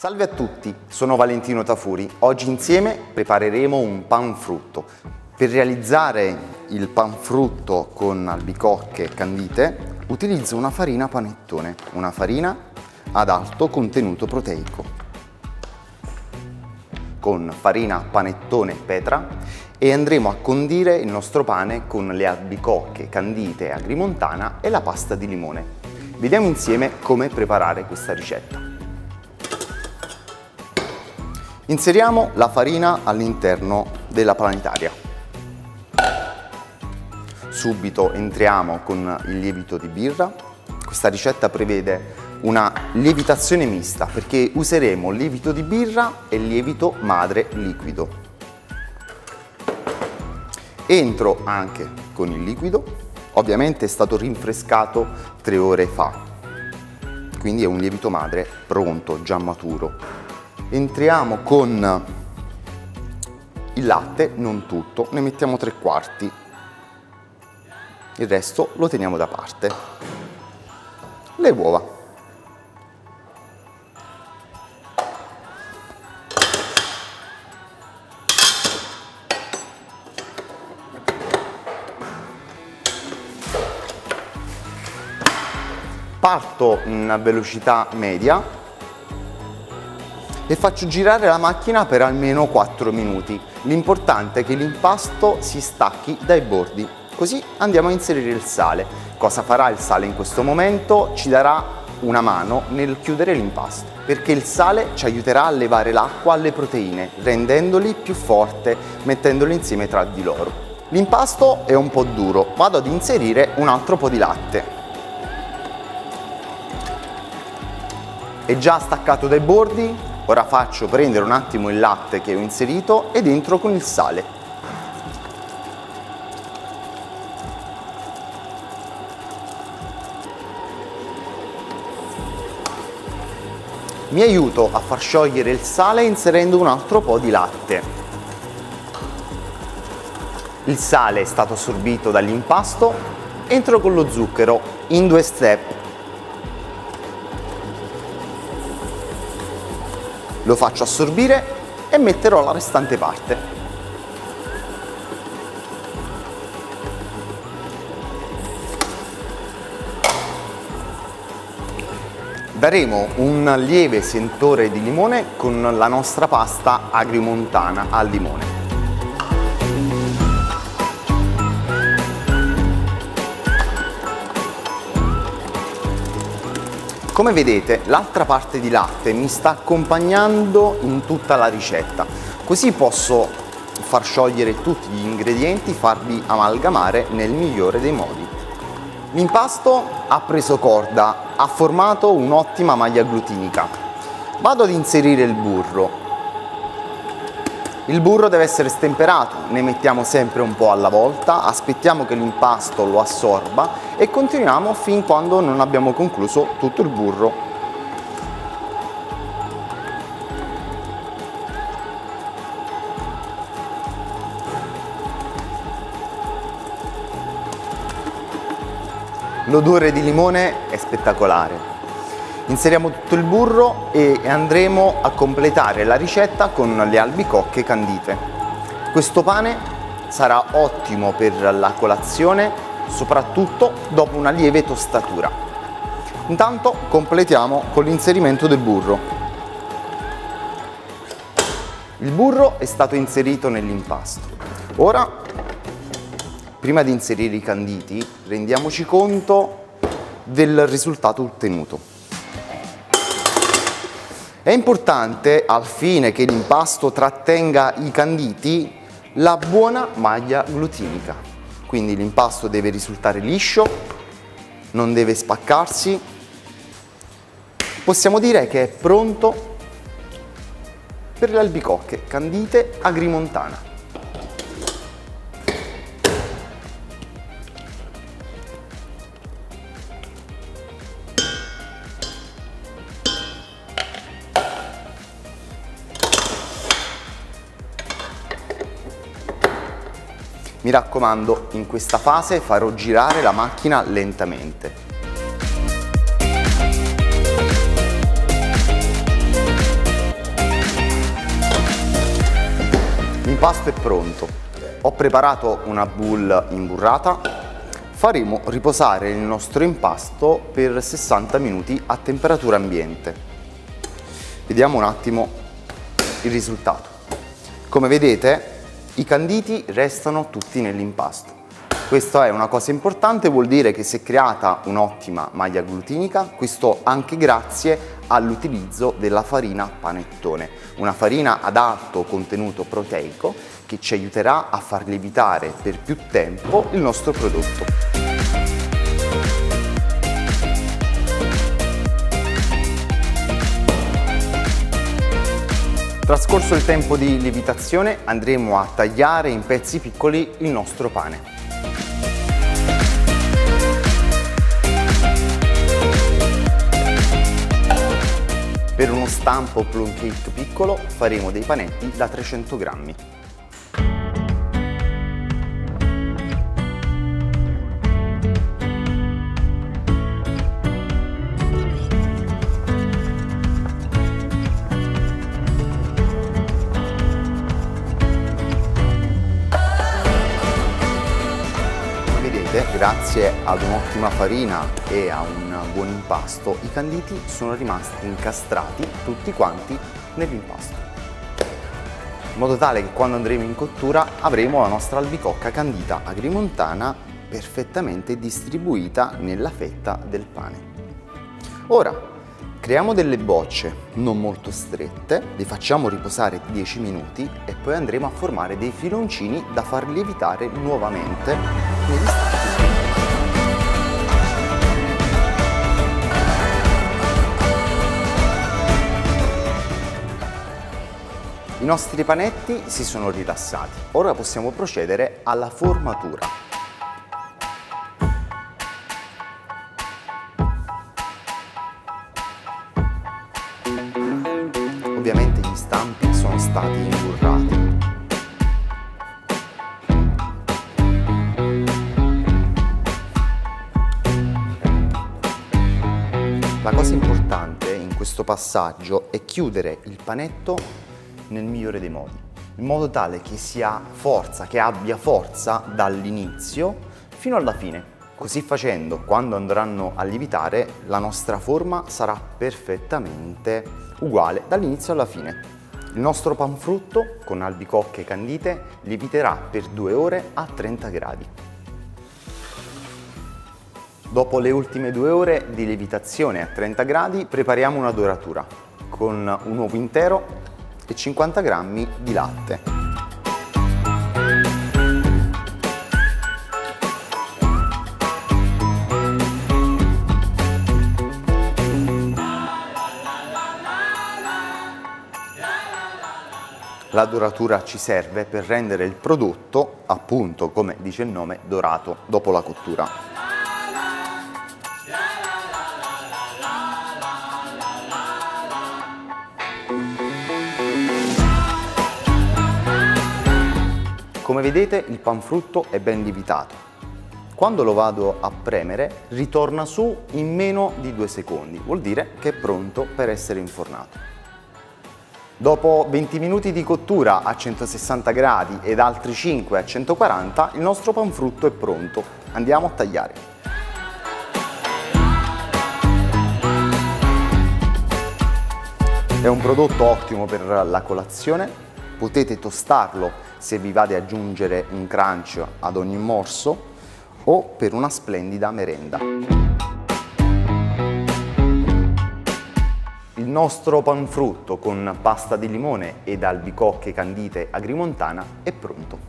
Salve a tutti, sono Valentino Tafuri. Oggi insieme prepareremo un panfrutto. Per realizzare il panfrutto con albicocche candite utilizzo una farina panettone, una farina ad alto contenuto proteico. Con farina panettone petra e andremo a condire il nostro pane con le albicocche candite agrimontana e la pasta di limone. Vediamo insieme come preparare questa ricetta. Inseriamo la farina all'interno della planetaria. Subito entriamo con il lievito di birra. Questa ricetta prevede una lievitazione mista perché useremo lievito di birra e lievito madre liquido. Entro anche con il liquido, ovviamente è stato rinfrescato tre ore fa, quindi è un lievito madre pronto, già maturo entriamo con il latte, non tutto, ne mettiamo tre quarti, il resto lo teniamo da parte. Le uova. Parto in velocità media e faccio girare la macchina per almeno 4 minuti. L'importante è che l'impasto si stacchi dai bordi. Così andiamo a inserire il sale. Cosa farà il sale in questo momento? Ci darà una mano nel chiudere l'impasto perché il sale ci aiuterà a levare l'acqua alle proteine rendendoli più forte mettendoli insieme tra di loro. L'impasto è un po' duro, vado ad inserire un altro po' di latte. È già staccato dai bordi, Ora faccio prendere un attimo il latte che ho inserito ed entro con il sale. Mi aiuto a far sciogliere il sale inserendo un altro po' di latte. Il sale è stato assorbito dall'impasto, entro con lo zucchero in due step lo faccio assorbire e metterò la restante parte. Daremo un lieve sentore di limone con la nostra pasta agrimontana al limone. Come vedete l'altra parte di latte mi sta accompagnando in tutta la ricetta, così posso far sciogliere tutti gli ingredienti, farli amalgamare nel migliore dei modi. L'impasto ha preso corda, ha formato un'ottima maglia glutinica. Vado ad inserire il burro, il burro deve essere stemperato, ne mettiamo sempre un po' alla volta, aspettiamo che l'impasto lo assorba e continuiamo fin quando non abbiamo concluso tutto il burro. L'odore di limone è spettacolare. Inseriamo tutto il burro e andremo a completare la ricetta con le albicocche candite. Questo pane sarà ottimo per la colazione, soprattutto dopo una lieve tostatura. Intanto completiamo con l'inserimento del burro. Il burro è stato inserito nell'impasto. Ora, prima di inserire i canditi, rendiamoci conto del risultato ottenuto. È importante, al fine che l'impasto trattenga i canditi, la buona maglia glutinica. Quindi l'impasto deve risultare liscio, non deve spaccarsi. Possiamo dire che è pronto per le albicocche candite agrimontana. Mi raccomando, in questa fase farò girare la macchina lentamente. L'impasto è pronto. Ho preparato una boule imburrata. Faremo riposare il nostro impasto per 60 minuti a temperatura ambiente. Vediamo un attimo il risultato. Come vedete i canditi restano tutti nell'impasto. Questa è una cosa importante, vuol dire che si è creata un'ottima maglia glutinica, questo anche grazie all'utilizzo della farina panettone, una farina ad alto contenuto proteico che ci aiuterà a far lievitare per più tempo il nostro prodotto. Trascorso il tempo di lievitazione andremo a tagliare in pezzi piccoli il nostro pane. Per uno stampo plum cake piccolo faremo dei panetti da 300 grammi. Grazie ad un'ottima farina e a un buon impasto, i canditi sono rimasti incastrati tutti quanti nell'impasto. In modo tale che quando andremo in cottura avremo la nostra albicocca candita agrimontana perfettamente distribuita nella fetta del pane. Ora Creiamo delle bocce non molto strette, le facciamo riposare 10 minuti e poi andremo a formare dei filoncini da far lievitare nuovamente I nostri panetti si sono rilassati, ora possiamo procedere alla formatura. Ovviamente gli stampi sono stati imburrati. La cosa importante in questo passaggio è chiudere il panetto nel migliore dei modi, in modo tale che sia forza, che abbia forza dall'inizio fino alla fine. Così facendo, quando andranno a lievitare, la nostra forma sarà perfettamente uguale dall'inizio alla fine. Il nostro panfrutto con albicocche candite lieviterà per due ore a 30 gradi. Dopo le ultime due ore di lievitazione a 30 gradi prepariamo una doratura con un uovo intero e 50 g di latte. La doratura ci serve per rendere il prodotto, appunto come dice il nome, dorato dopo la cottura. Come vedete il panfrutto è ben lievitato. Quando lo vado a premere ritorna su in meno di due secondi, vuol dire che è pronto per essere infornato. Dopo 20 minuti di cottura a 160 gradi ed altri 5 a 140 il nostro panfrutto è pronto. Andiamo a tagliare. È un prodotto ottimo per la colazione, potete tostarlo se vi va di aggiungere un crunch ad ogni morso o per una splendida merenda. Il nostro panfrutto con pasta di limone ed albicocche candite agrimontana è pronto.